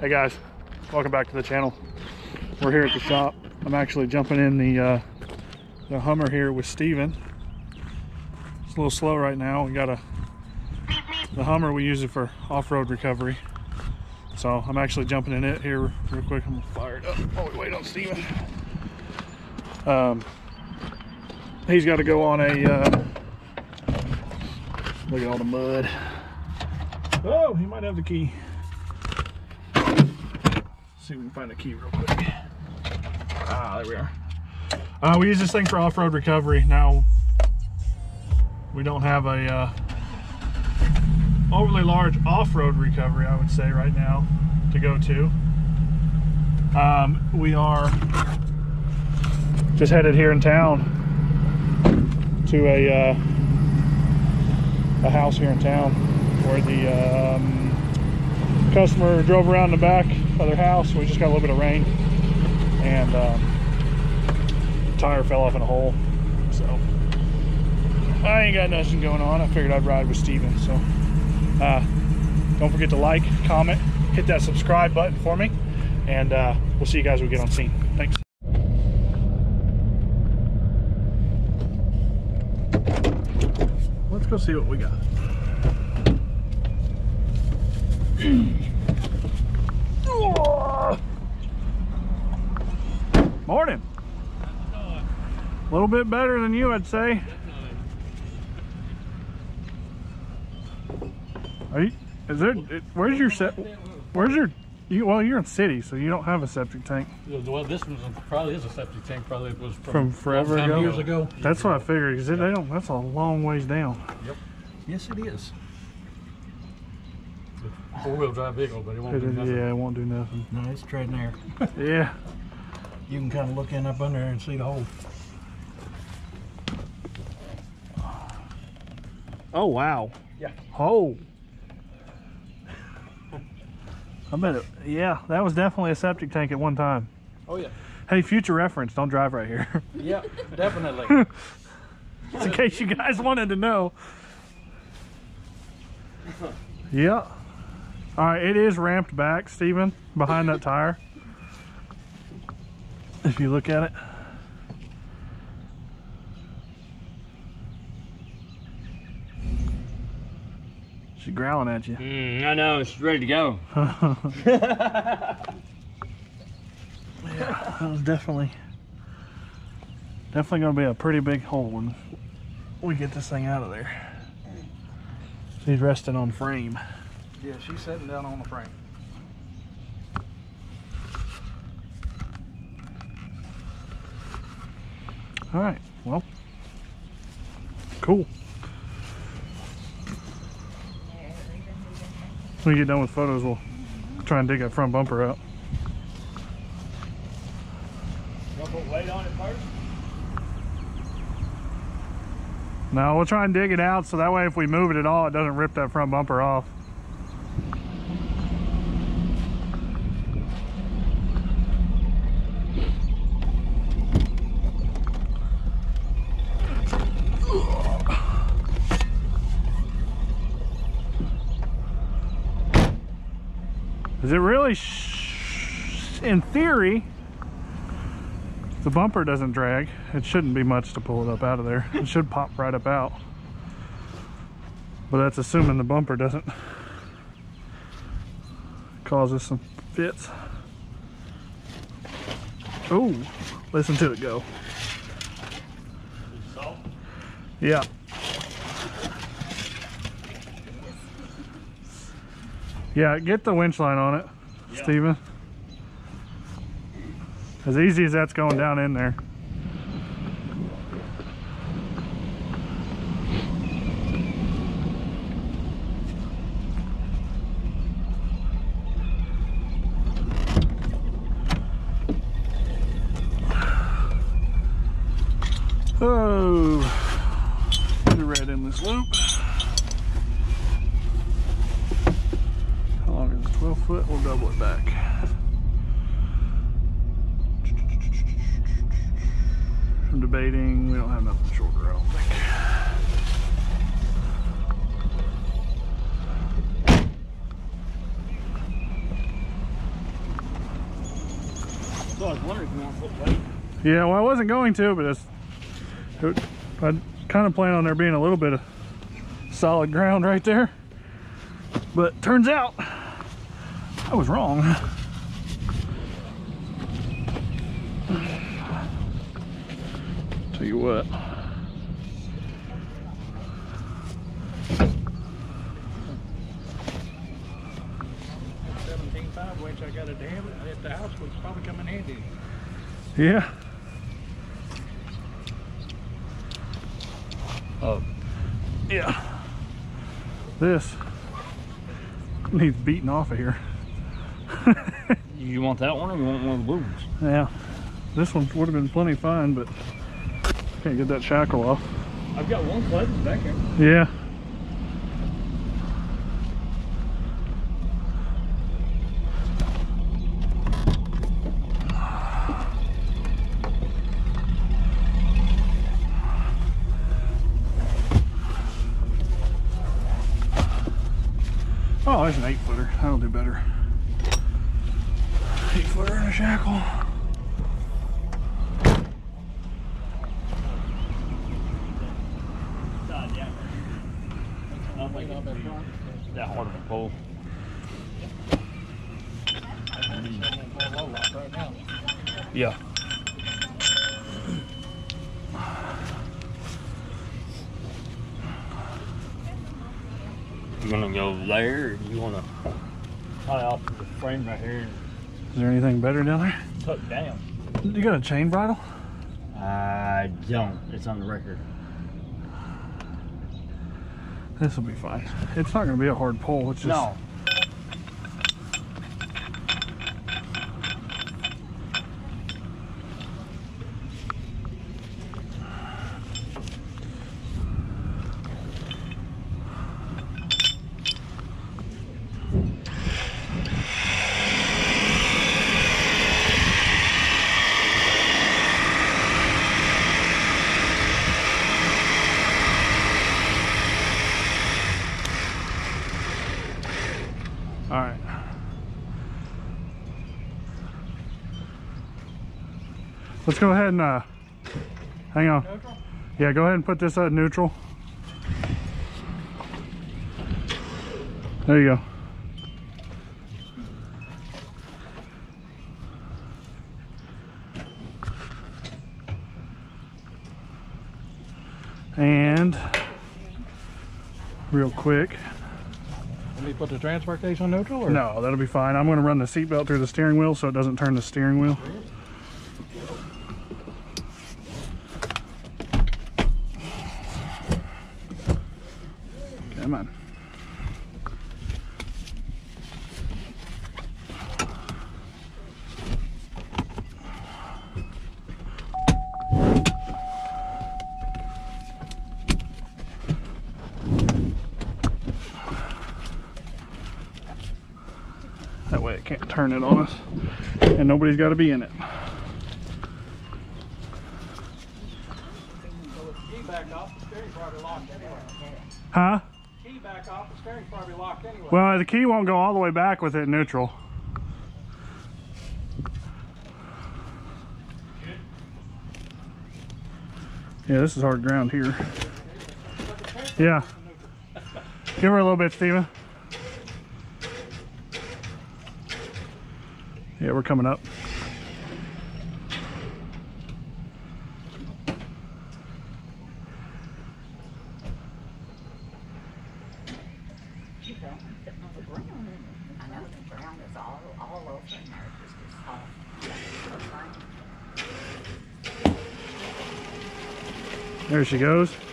Hey guys, welcome back to the channel. We're here at the shop. I'm actually jumping in the uh, the Hummer here with Steven. It's a little slow right now. We got a the Hummer we use it for off-road recovery. So I'm actually jumping in it here real quick. I'm gonna fire it up while we wait on Steven. Um, he's got to go on a uh, look at all the mud. Oh, he might have the key. See if we can find a key real quick. Ah, there we are. Uh, we use this thing for off-road recovery. Now, we don't have a uh, overly large off-road recovery, I would say, right now to go to. Um, we are just headed here in town to a uh, a house here in town where the um, customer drove around the back of their house. We just got a little bit of rain and um, tire fell off in a hole. So I ain't got nothing going on. I figured I'd ride with Steven. So uh, don't forget to like, comment, hit that subscribe button for me, and uh, we'll see you guys when we get on scene. Thanks. Let's go see what we got. Morning. A little bit better than you, I'd say. Are you? Is there? Where's your set? Where's your? You, well, you're in city, so you don't have a septic tank. Well, this one probably is a septic tank. Probably it was From from, forever ago? years ago. That's what I figured. Cause it, they don't. That's a long ways down. Yep. Yes, it is. Four-wheel drive vehicle, but it won't It do is- nothing. yeah, it won't do nothing. No, it's treading there. Yeah. You can kind of look in up under there and see the hole. Oh wow. Yeah. Oh. I bet it. Yeah, that was definitely a septic tank at one time. Oh yeah. Hey, future reference. Don't drive right here. Yeah, definitely. Just in case you guys wanted to know. Yeah. All right, it is ramped back, Steven, behind that tire. If you look at it. She's growling at you. Mm, I know, she's ready to go. Yeah, that was definitely, definitely going to be a pretty big hole when we get this thing out of there. She's resting on frame. Yeah, she's sitting down on the frame. All right, well, cool. When we get done with photos, we'll try and dig that front bumper out. Want to put weight on it first? No, we'll try and dig it out so that way if we move it at all, it doesn't rip that front bumper off. Is it really, in theory, the bumper doesn't drag. It shouldn't be much to pull it up out of there. It should pop right up out. But that's assuming the bumper doesn't cause us some fits. Oh, listen to it go. Yeah. Yeah, get the winch line on it, Steven. As easy as that's going down in there. Oh, it right in this loop. Baiting. We don't have nothing shorter, I don't think. So I was wondering if you want to put weight. Yeah, well, I wasn't going to, but it's, it, I kind of plan on there being a little bit of solid ground right there. But turns out I was wrong. Tell you what. Seventeen five, which I got a dam at the house, would probably come in handy. Yeah. Oh, Yeah. This needs beating off of here. you want that one or you want one of the blue ones? Yeah. This one would have been plenty fine, but can't get that shackle off. I've got one clutch back here. Yeah. Oh, there's an eight footer. That'll do better. Eight footer and a shackle. That hard of a pull. Yeah. You gonna go there or you wanna tie off the frame right here Is there anything better down there? tuck down? You got a chain bridle? I don't. It's on the record. This will be fine. It's not going to be a hard pull. It's just No. Let's go ahead and uh, hang on. Yeah, go ahead and put this at neutral. There you go. And real quick, Let me put the transfer case on neutral or? no, that'll be fine. I'm going to run the seatbelt through the steering wheel so it doesn't turn the steering wheel. Come on. That way it can't turn it on us. And nobody's got to be in it. Huh? Well, the key won't go all the way back with it neutral. Yeah, this is hard ground here. Yeah. Give her a little bit, Steven. Yeah, we're coming up. There she the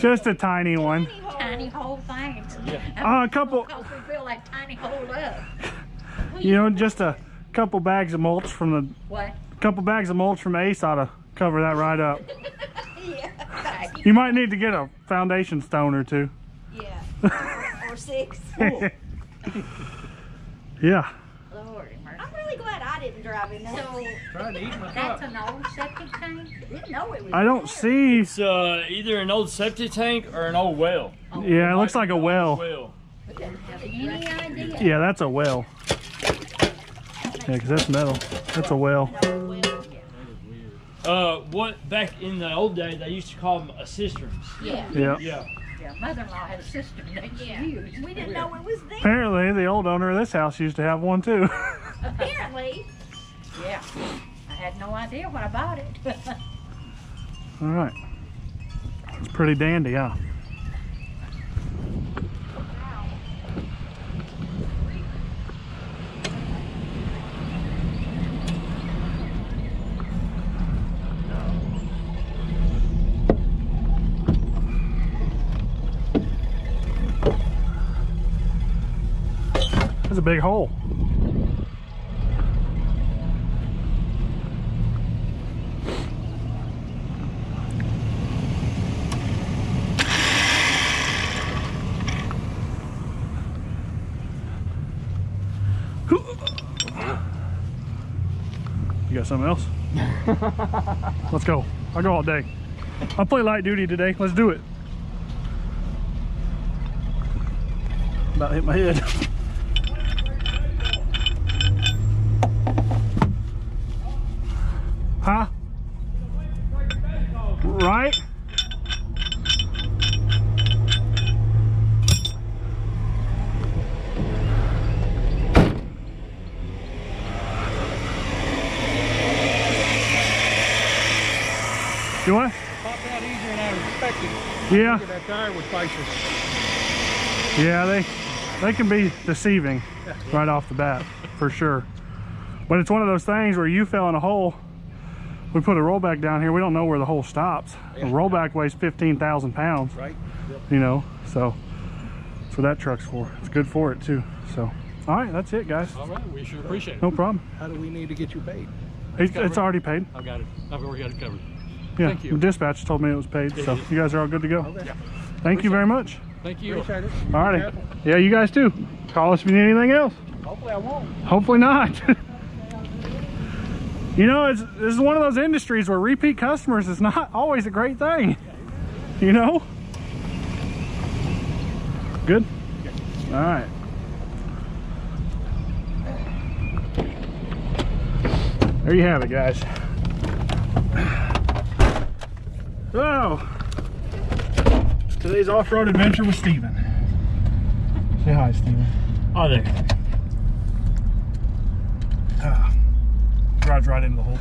Just a tiny one. Tiny whole thing. Uh, a couple, we fill that tiny hole up. you know, just a couple bags of mulch from the What? couple bags of mulch from Ace ought to cover that right up. Yeah. You might need to get a foundation stone or two. Yeah. Or, or six. Yeah. Lord, I'm really glad I didn't drive in there. So Trying to eat my that's an old septic tank? didn't know it was. I don't there. see. It's uh, either an old septic tank or an old well. Yeah, it looks like a well. Well. Have any idea? Yeah, that's a well. Yeah, because that's metal. That's a well. Uh, what back in the old days they used to call them a cisterns. Yeah, Yeah. Yeah. yeah, mother-in-law had a sister that Yeah. used. We didn't know it was there. Apparently, the old owner of this house used to have one too. Apparently. Yeah, I had no idea when I bought it. All right. It's pretty dandy, huh? That's a big hole. Got something else? Let's go. I'll go all day. I'll play light duty today. Let's do it. About hit my head. Huh? Right? You what? Popped out easier than I expected. Yeah. That tire was priceless. Yeah, they they can be deceiving right off the bat, for sure. But it's one of those things where you fell in a hole. We put a rollback down here. We don't know where the hole stops. A rollback weighs 15,000 pounds, Right? you know, so that's what that truck's for. It's good for it too. So, all right, that's it, guys. All right, we sure appreciate it. No problem. How do we need to get you paid? It's, it's already paid. I've got it. I've already got it covered. Yeah, Thank you. the dispatch told me it was paid, so you guys are all good to go. Okay. Thank you very much. Thank you. Appreciate it. All righty. Yeah, you guys too. Call us if you need anything else. Hopefully I won't. Hopefully not. you know, it's this is one of those industries where repeat customers is not always a great thing. You know? Good? All right. There you have it, guys. So, today's off-road adventure with Steven. Say hi, Steven. Oh, there. Ah, drives right into the hole.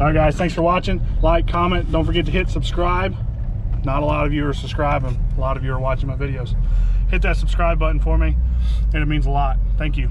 All right, guys, thanks for watching. Like, comment, don't forget to hit subscribe. Not a lot of you are subscribing. A lot of you are watching my videos. Hit that subscribe button for me, and it means a lot. Thank you.